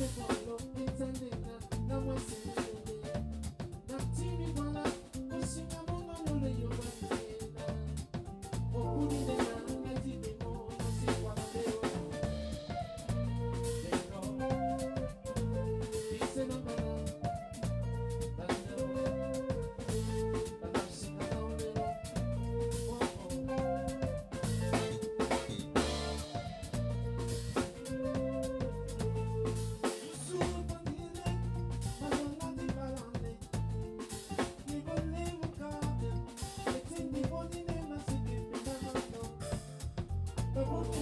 wonderful. The book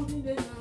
putting in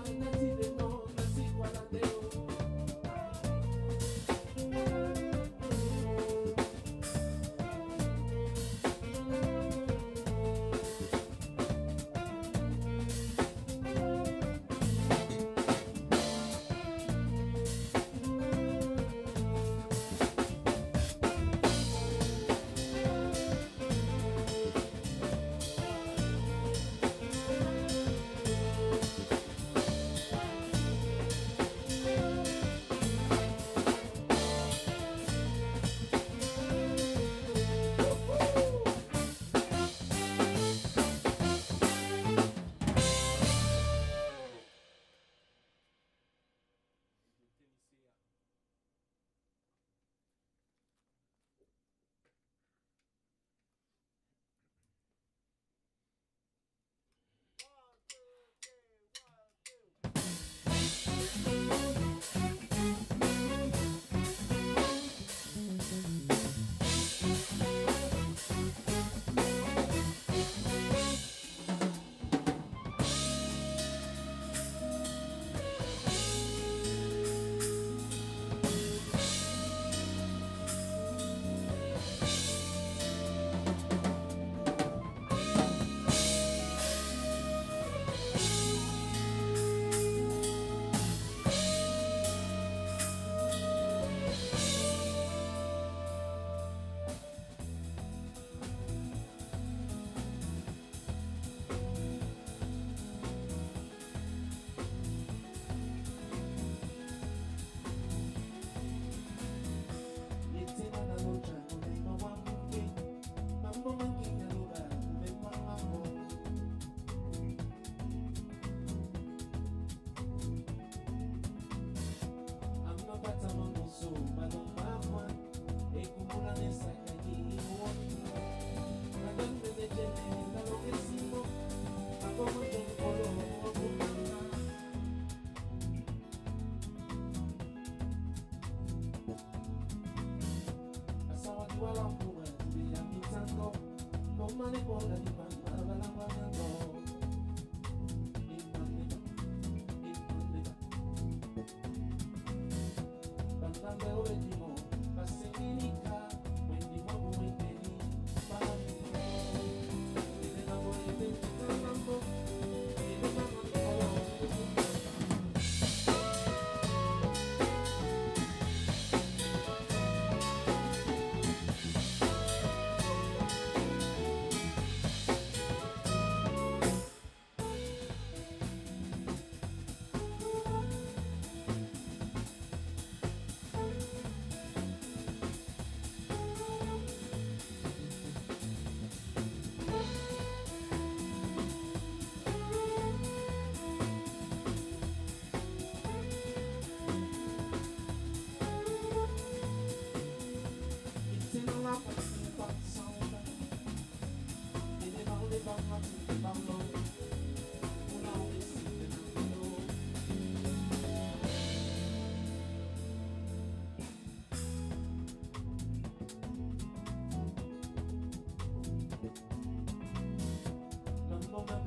Mama ni pola the ma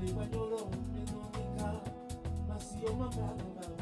ni wanyolo, menoni ka, masio makalamba.